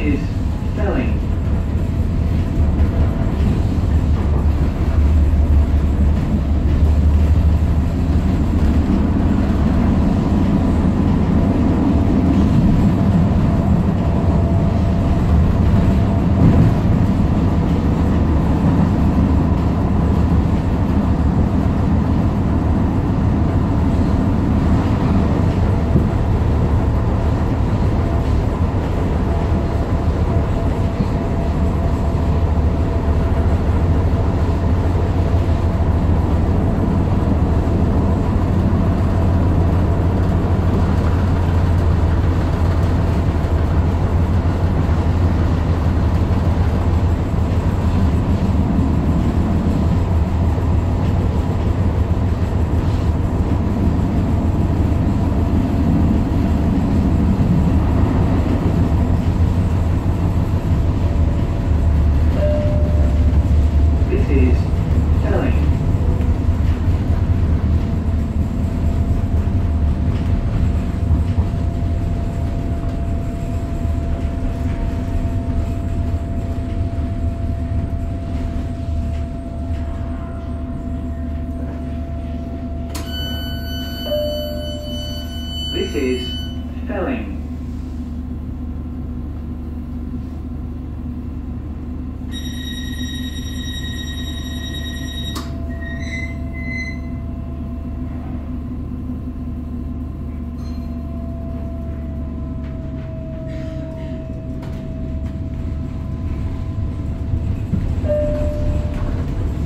is Felling. Is Felling.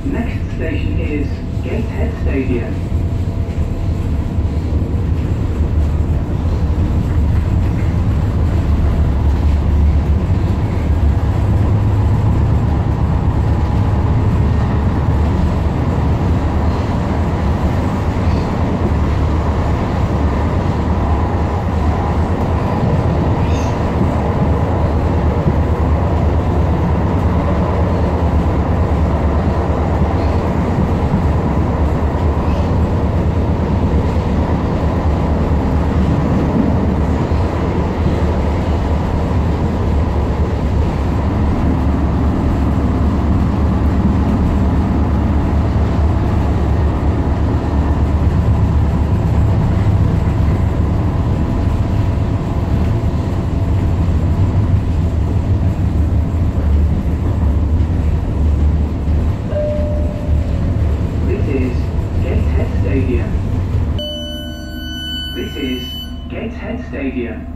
Next station is Gatehead Stadium. This is Gateshead Stadium. This is Gateshead Stadium.